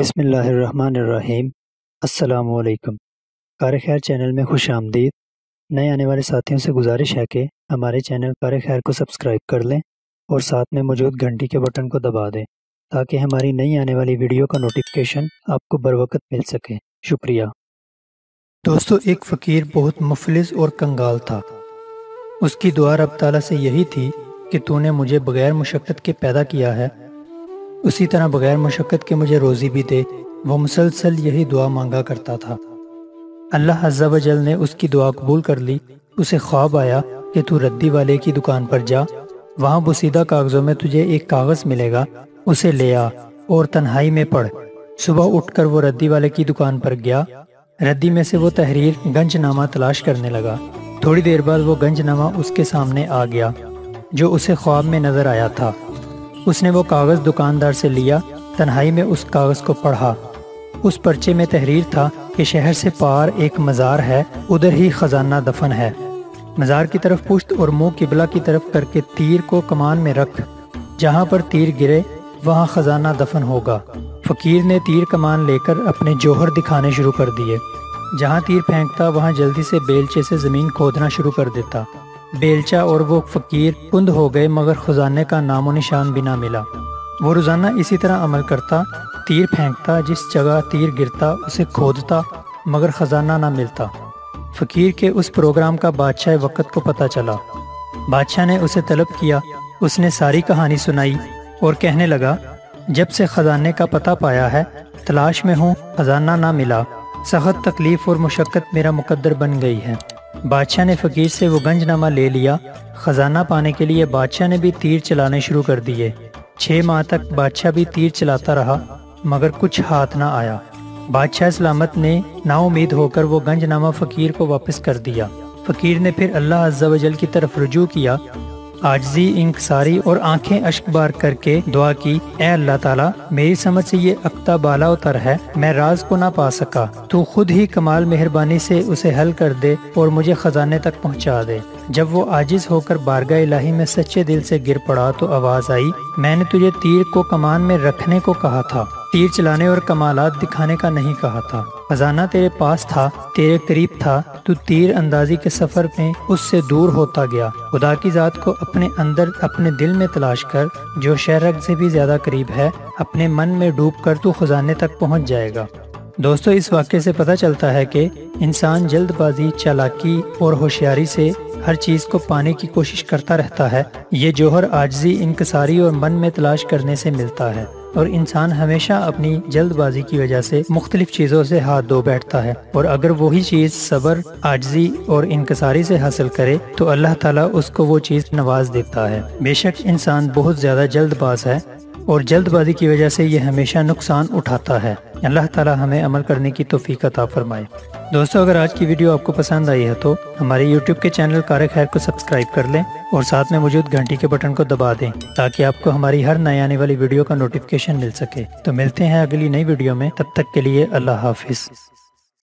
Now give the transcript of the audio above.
بسم اللہ الرحمن الرحیم۔ السلام علیکم۔ کار خیر چینل میں خوش آمدید۔ نئے آنے والے ساتھیوں سے گزارش ہے کہ ہمارے چینل کار خیر کو سبسکرائب کر لیں اور ساتھ میں موجود گھنٹی کے بٹن کو دبا دیں تاکہ ہماری نئی آنے والی ویڈیو کا نوٹیفکیشن آپ کو بروقت مل سکے۔ شکریہ۔ دوستو، ایک فقیر بہت مفلس اور کنگال تھا۔ اس کی دعا رب تعالیٰ سے یہی تھی کہ تو نے مجھے بغیر مشقت کے پیدا کیا ہے اسی طرح بغیر مشقت کے مجھے روزی بھی دے۔ وہ مسلسل یہی دعا مانگا کرتا تھا۔ اللہ عز و جل نے اس کی دعا قبول کر لی۔ اسے خواب آیا کہ تو ردی والے کی دکان پر جا۔ وہاں بسیدہ کاغذوں میں تجھے ایک کاغذ ملے گا۔ اسے لے آ اور تنہائی میں پڑھ۔ صبح اٹھ کر وہ ردی والے کی دکان پر گیا۔ ردی میں سے وہ تحریر گنج نامہ تلاش کرنے لگا۔ تھوڑی دیر بعد وہ گنج نامہ اس کے سامنے آ گیا، جو اسے خواب میں نظر آیا تھا۔ اس نے وہ کاغذ دکاندار سے لیا، تنہائی میں اس کاغذ کو پڑھا۔ اس پرچے میں تحریر تھا کہ شہر سے پار ایک مزار ہے، ادھر ہی خزانہ دفن ہے۔ مزار کی طرف پشت اور منہ قبلہ کی طرف کر کے تیر کو کمان میں رکھ۔ جہاں پر تیر گرے، وہاں خزانہ دفن ہوگا۔ فقیر نے تیر کمان لے کر اپنے جوہر دکھانے شروع کر دیے۔ جہاں تیر پھینکتا، وہاں جلدی سے بیلچے سے زمین کھودنا شروع کر دیتا۔ بیلچا اور وہ فقیر کند ہو گئے مگر خزانے کا نام و نشان بھی نہ ملا۔ وہ روزانہ اسی طرح عمل کرتا، تیر پھینکتا، جس جگہ تیر گرتا، اسے کھودتا، مگر خزانہ نہ ملتا۔ فقیر کے اس پروگرام کا بادشاہ وقت کو پتہ چلا۔ بادشاہ نے اسے طلب کیا۔ اس نے ساری کہانی سنائی اور کہنے لگا، جب سے خزانے کا پتہ پایا ہے، تلاش میں ہوں، خزانہ نہ ملا۔ سخت تکلیف اور مشقت میرا مقدر بن گئی ہے۔ بادشاہ نے فقیر سے وہ گنج نامہ لے لیا۔ خزانہ پانے کے لیے بادشاہ نے بھی تیر چلانے شروع کر دیے۔ چھ ماہ تک بادشاہ بھی تیر چلاتا رہا، مگر کچھ ہاتھ نہ آیا۔ بادشاہ سلامت نے نا امید ہو کر وہ گنج نامہ فقیر کو واپس کر دیا۔ فقیر نے پھر اللہ عز و جل کی طرف رجوع کیا۔ آجزی، انکساری اور آنکھیں اشک بار کر کے دعا کی، اے اللہ تعالیٰ، میری سمجھ سے یہ اکتا بالا اتر ہے، میں راز کو نہ پا سکا۔ تو خود ہی کمال مہربانی سے اسے حل کر دے اور مجھے خزانے تک پہنچا دے۔ جب وہ آجز ہو کر بارگاہ الہی میں سچے دل سے گر پڑا تو آواز آئی، میں نے تجھے تیر کو کمان میں رکھنے کو کہا تھا۔ تیر چلانے اور کمالات دکھانے کا نہیں کہا تھا۔ خزانہ تیرے پاس تھا، تیرے قریب تھا۔ تو تیر اندازی کے سفر میں اس سے دور ہوتا گیا۔ خدا کی ذات کو اپنے اندر، اپنے دل میں تلاش کر، جو شہرک سے بھی زیادہ قریب ہے، اپنے من میں ڈوب کر تو خزانے تک پہنچ جائے گا۔ دوستو، اس واقعے سے پتہ چلتا ہے کہ انسان جلد بازی، چالاکی اور ہوشیاری سے ہر چیز کو پانے کی کوشش کرتا رہتا ہے۔ یہ جوہر آجزی، انکساری اور من میں تلاش کرنے سے ملتا ہے۔ اور انسان ہمیشہ اپنی جلد بازی کی وجہ سے مختلف چیزوں سے ہاتھ دھو بیٹھتا ہے۔ اور اگر وہی چیز صبر آجزی اور انکساری سے حاصل کرے، تو اللہ تعالیٰ اس کو وہ چیز نواز دیتا ہے۔ بے شک انسان بہت زیادہ جلد باز ہے۔ اور جلد بازی کی وجہ سے یہ ہمیشہ نقصان اٹھاتا ہے۔ اللہ تعالیٰ ہمیں عمل کرنے کی توفیق عطا فرمائے۔ دوستو، اگر آج کی ویڈیو آپ کو پسند آئی ہے تو ہمارے یوٹیوب کے چینل کار خیر کو سبسکرائب کر لیں اور ساتھ میں موجود گھنٹی کے بٹن کو دبا دیں تاکہ آپ کو ہماری ہر نئے آنے والی ویڈیو کا نوٹیفکیشن مل سکے۔ تو ملتے ہیں اگلی نئی ویڈیو میں۔ تب تک کے لیے اللہ حافظ۔